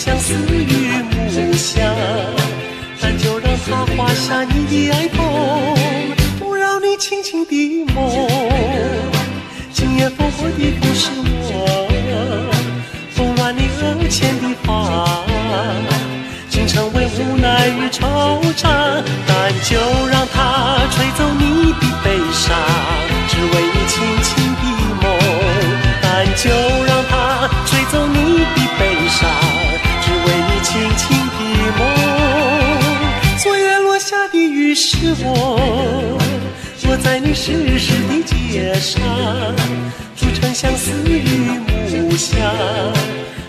相思与梦想。但就让它画下你的爱痛，是我，落在你逝世的街上，筑成相思与梦想。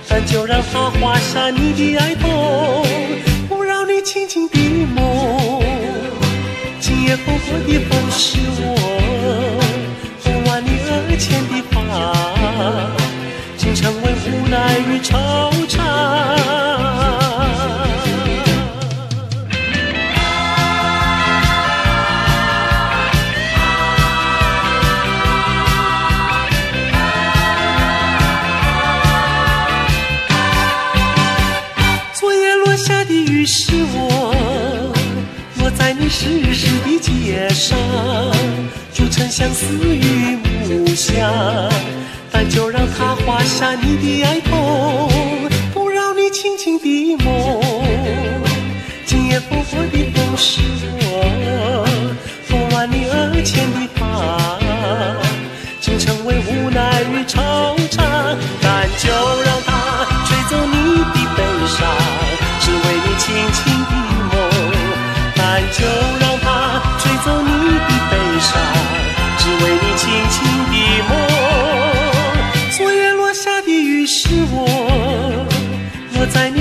但就让它画下你的爱痛，不扰你轻轻的梦。今夜风火的风是我，风乱你额前的发，竟成为无奈与愁。落在你逝世的街上，筑成相思与梦想。但就让它画下你的爱痛，不扰你轻轻的梦。今夜烽火的风是我，风乱你额前的发，竟成为无奈与惆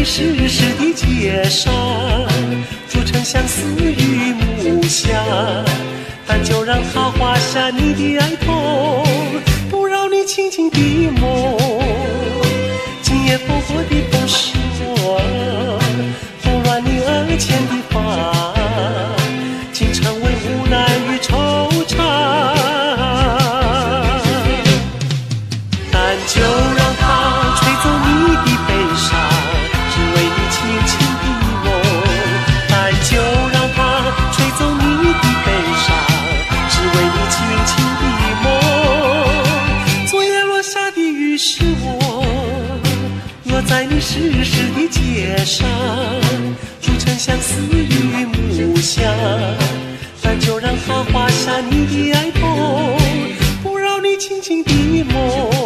落在你逝世的街上，筑成相思与梦想。但就让它画下你的爱痛，不让你轻轻的梦。在你世事的街上煮成相思与暮想但就让它画下你的爱梦不让你轻轻的梦